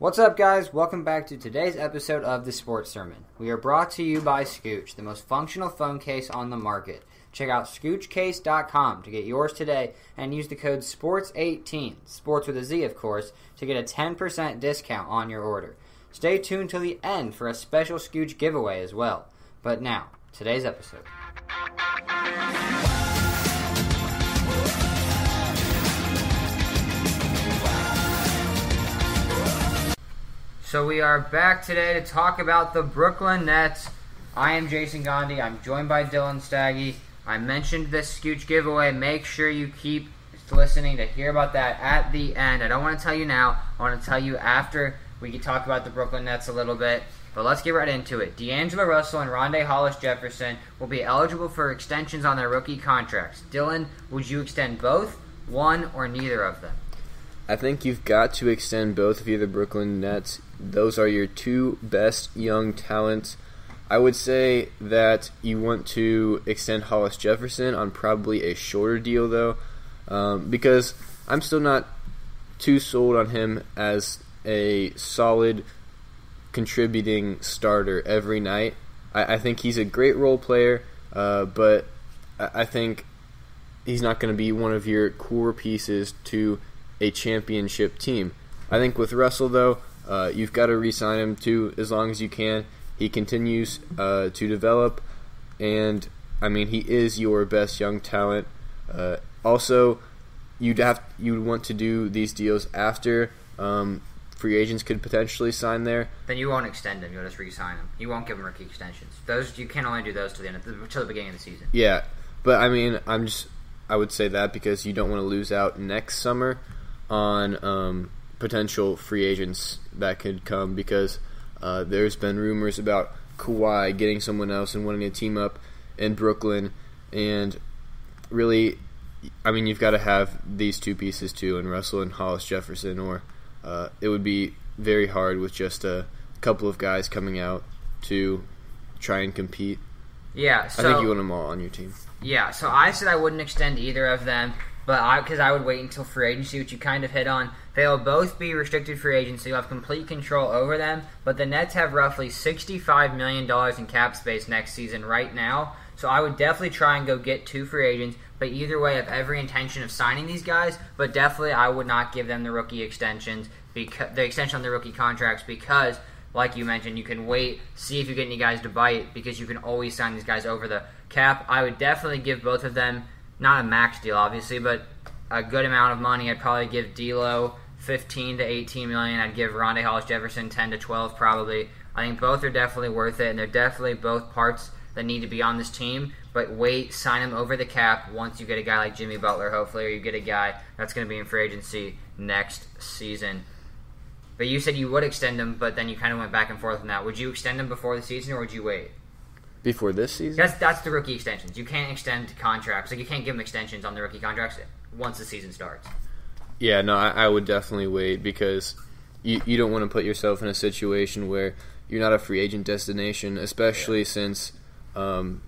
What's up, guys? Welcome back to today's episode of the Sportz Sermon. We are brought to you by Scooch, the most functional phone case on the market. Check out scoochcase.com to get yours today and use the code SPORTZ18, sports with a Z, of course, to get a 10% discount on your order. Stay tuned till the end for a special Scooch giveaway as well. But now, today's episode. So we are back today to talk about the Brooklyn Nets. I am Jason Gandhi. I'm joined by Dylan Staggy. I mentioned this Scooch giveaway. Make sure you keep listening to hear about that at the end. I don't want to tell you now. I want to tell you after we can talk about the Brooklyn Nets a little bit. But let's get right into it. D'Angelo Russell and Rondae Hollis Jefferson will be eligible for extensions on their rookie contracts. Dylan, would you extend both, one, or neither of them? I think you've got to extend both of you the Brooklyn Nets. Those are your two best young talents. I would say that you want to extend Hollis Jefferson on probably a shorter deal, though, um, because I'm still not too sold on him as a solid contributing starter every night. I, I think he's a great role player, uh, but I, I think he's not going to be one of your core pieces to a championship team. I think with Russell, though, uh, you've got to re sign him to as long as you can. He continues uh, to develop, and I mean, he is your best young talent. Uh, also, you'd have you'd want to do these deals after um, free agents could potentially sign there. Then you won't extend him. You'll just re-sign him. You won't give him rookie extensions. Those you can only do those to the end of the, till the beginning of the season. Yeah, but I mean, I'm just I would say that because you don't want to lose out next summer on um, potential free agents that could come because uh, there's been rumors about Kawhi getting someone else and wanting to team up in Brooklyn, and really, I mean, you've got to have these two pieces too, and Russell and Hollis Jefferson, or uh, it would be very hard with just a couple of guys coming out to try and compete. Yeah, so I think you want them all on your team. Yeah, so I said I wouldn't extend either of them, but I because I would wait until free agency, which you kind of hit on. They'll both be restricted free agents, so you have complete control over them. But the Nets have roughly sixty-five million dollars in cap space next season right now, so I would definitely try and go get two free agents. But either way, I have every intention of signing these guys. But definitely, I would not give them the rookie extensions because the extension on the rookie contracts because like you mentioned, you can wait, see if you get any guys to bite because you can always sign these guys over the cap. I would definitely give both of them not a max deal, obviously, but a good amount of money. I'd probably give D'Lo 15 to 18 million. I'd give Rondae Hollis Jefferson 10 to 12 probably. I think both are definitely worth it, and they're definitely both parts that need to be on this team. But wait, sign them over the cap once you get a guy like Jimmy Butler, hopefully, or you get a guy that's going to be in free agency next season. But you said you would extend them, but then you kind of went back and forth on that. Would you extend them before the season, or would you wait? Before this season? That's that's the rookie extensions. You can't extend contracts. Like you can't give them extensions on the rookie contracts once the season starts. Yeah, no, I, I would definitely wait because you you don't want to put yourself in a situation where you're not a free agent destination, especially yeah. since, um,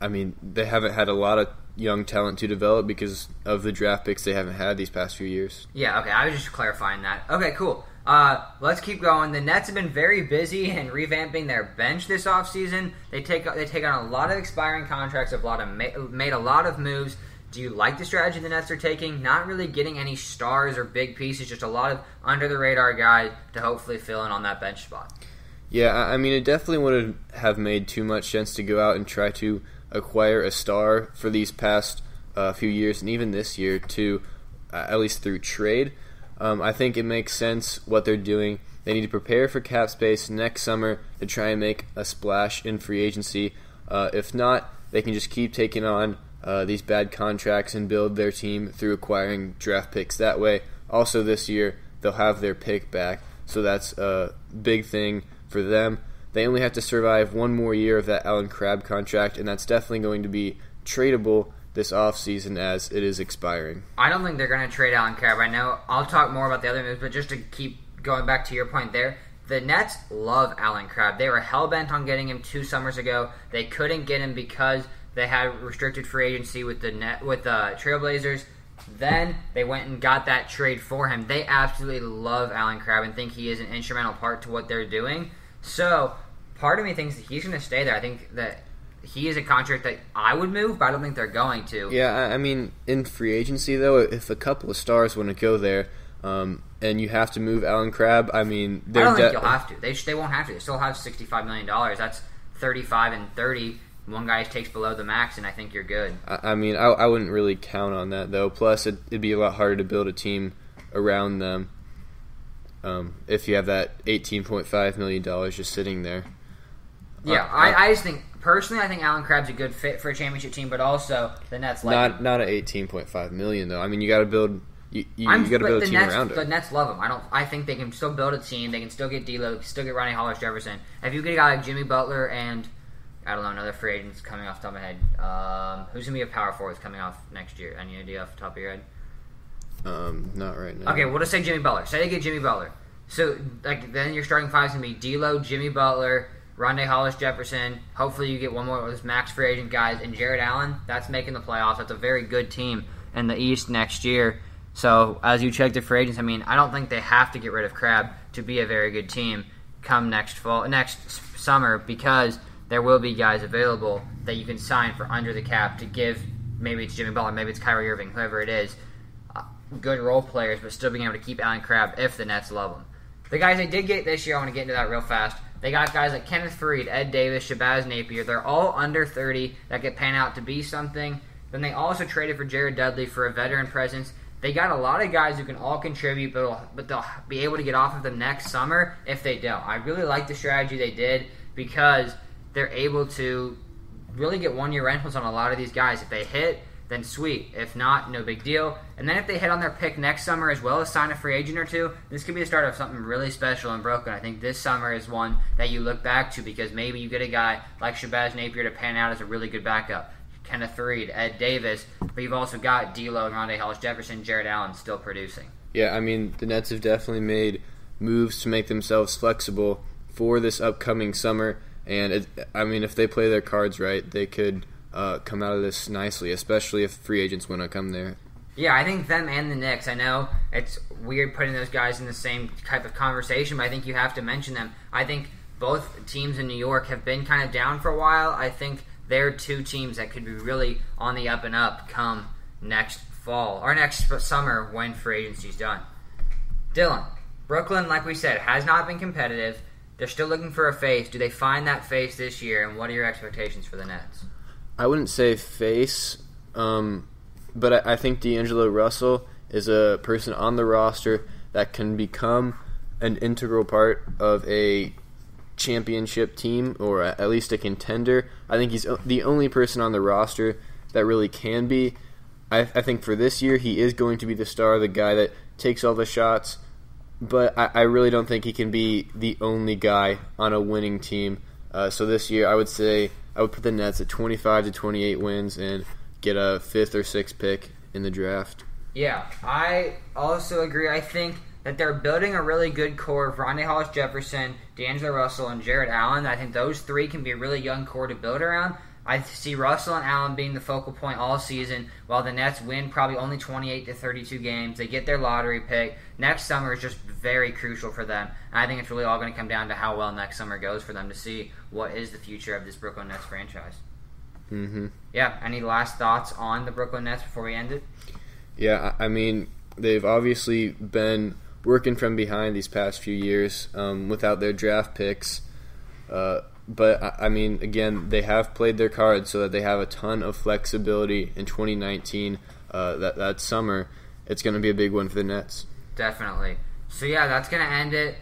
I mean, they haven't had a lot of young talent to develop because of the draft picks they haven't had these past few years. Yeah, okay, I was just clarifying that. Okay, cool. Uh, let's keep going. The Nets have been very busy in revamping their bench this offseason. They take they take on a lot of expiring contracts, a lot of ma- made a lot of moves. Do you like the strategy the Nets are taking? Not really getting any stars or big pieces, just a lot of under the radar guys to hopefully fill in on that bench spot. Yeah, I mean, it definitely wouldn't have made too much sense to go out and try to acquire a star for these past uh, few years and even this year to uh, at least through trade. Um, I think it makes sense what they're doing. They need to prepare for cap space next summer to try and make a splash in free agency. Uh, if not, they can just keep taking on uh, these bad contracts and build their team through acquiring draft picks that way. Also, this year, they'll have their pick back, so that's a big thing for them. They only have to survive one more year of that Allen Crabbe contract, and that's definitely going to be tradable this offseason as it is expiring. I don't think they're going to trade Allen Crabbe. I know I'll talk more about the other moves, but just to keep going back to your point there, the Nets love Allen Crabbe. They were hell bent on getting him two summers ago. They couldn't get him because they had restricted free agency with the net with the Trailblazers. Then they went and got that trade for him. They absolutely love Allen Crabbe and think he is an instrumental part to what they're doing. So part of me thinks that he's going to stay there. I think that he is a contract that I would move, but I don't think they're going to. Yeah, I, I mean, in free agency though, if a couple of stars want to go there, um, and you have to move Allen Crabbe, I mean, I they're don't think de- you'll have to. They sh- they won't have to. They still have sixty five million dollars. That's thirty five and thirty. One guy takes below the max, and I think you're good. I, I mean, I, I wouldn't really count on that though. Plus, it, it'd be a lot harder to build a team around them um, if you have that eighteen point five million dollars just sitting there. Yeah, Uh, I, I just think personally, I think Allen Crabbe's a good fit for a championship team, but also the Nets like Not him. not at eighteen point five million though. I mean, you got to build you, you, you got to build a team Nets, around it. The. Nets love him. I don't. I think they can still build a team. They can still get D'Lo. Still get Ronnie Hollis Jefferson. If you get a guy like Jimmy Butler and I don't know another free agents coming off the top of my head, um, who's gonna be a power forward coming off next year? Any idea off the top of your head? Um, not right now. Okay, we'll just say Jimmy Butler. Say they get Jimmy Butler. So like then your starting five is gonna be D'Lo, Jimmy Butler, Rondae Hollis Jefferson. Hopefully you get one more of those max free agent guys and Jarrett Allen. That's making the playoffs. That's a very good team in the East next year. So as you check the free agents, I mean I don't think they have to get rid of Crabbe to be a very good team come next fall, next summer because there will be guys available that you can sign for under the cap to give. Maybe it's Jimmy Butler, maybe it's Kyrie Irving, whoever it is uh, good role players, but still being able to keep Allen Crabbe if the Nets love him. The guys they did get this year, I want to get into that real fast. They got guys like Kenneth Faried, Ed Davis, Shabazz Napier. They're all under 30 that get pan out to be something. Then they also traded for Jared Dudley for a veteran presence. They got a lot of guys who can all contribute, but, but they'll be able to get off of them next summer if they don't. I really like the strategy they did because they're able to really get one year rentals on a lot of these guys. If they hit, then sweet. If not, no big deal. And then if they hit on their pick next summer as well as sign a free agent or two, this could be the start of something really special in Brooklyn. I think this summer is one that you look back to because maybe you get a guy like Shabazz Napier to pan out as a really good backup. Kenneth Faried, Ed Davis, but you've also got D'Lo, Rondae Hollis Jefferson, Jarrett Allen still producing. Yeah, I mean, the Nets have definitely made moves to make themselves flexible for this upcoming summer. And it, I mean, if they play their cards right, they could uh, come out of this nicely, especially if free agents want to come there. Yeah, I think them and the Knicks. I know it's weird putting those guys in the same type of conversation, but I think you have to mention them. I think both teams in New York have been kind of down for a while. I think they're two teams that could be really on the up and up come next fall or next summer when free agency's done. Dylan, Brooklyn, like we said, has not been competitive. They're still looking for a face. Do they find that face this year? And what are your expectations for the Nets? I wouldn't say face, um, but I, I think D'Angelo Russell is a person on the roster that can become an integral part of a championship team or at least a contender. I think he's the only person on the roster that really can be. I, I think for this year, he is going to be the star, the guy that takes all the shots. But I, I really don't think he can be the only guy on a winning team. Uh, so this year, I would say I would put the Nets at 25 to 28 wins and get a fifth or sixth pick in the draft. Yeah, I also agree. I think that they're building a really good core of Rondae Hollis Jefferson, D'Angelo Russell, and Jarrett Allen. I think those three can be a really young core to build around. I see Russell and Allen being the focal point all season, while the Nets win probably only 28 to 32 games. They get their lottery pick. Next summer is just very crucial for them. And I think it's really all going to come down to how well next summer goes for them to see what is the future of this Brooklyn Nets franchise. hmm Yeah, any last thoughts on the Brooklyn Nets before we end it? Yeah, I mean, they've obviously been working from behind these past few years um, without their draft picks. Uh, but I mean, again, they have played their cards so that they have a ton of flexibility in 2019. Uh, that that summer, it's going to be a big one for the Nets. Definitely. So yeah, that's gonna end it.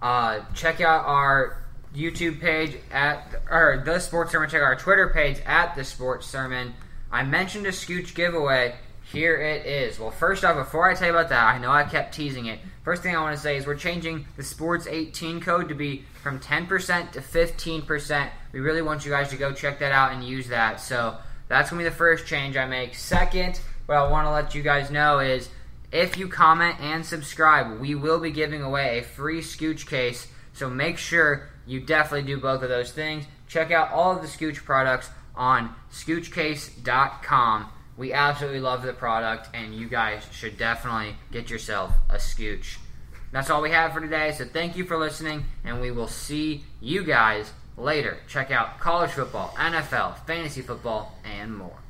Uh, check out our YouTube page at or the Sportz Sermon. Check out our Twitter page at the Sportz Sermon. I mentioned a Scooch giveaway. Here it is. Well, first off, before I tell you about that, I know I kept teasing it. First thing I want to say is we're changing the Sports 18 code to be from 10% to 15%. We really want you guys to go check that out and use that. So that's gonna be the first change I make. Second, what I want to let you guys know is if you comment and subscribe, we will be giving away a free Scooch case. So make sure you definitely do both of those things. Check out all of the Scooch products on scoochcase.com. We absolutely love the product, and you guys should definitely get yourself a scooch. That's all we have for today, so thank you for listening, and we will see you guys later. Check out college football, NFL, fantasy football, and more.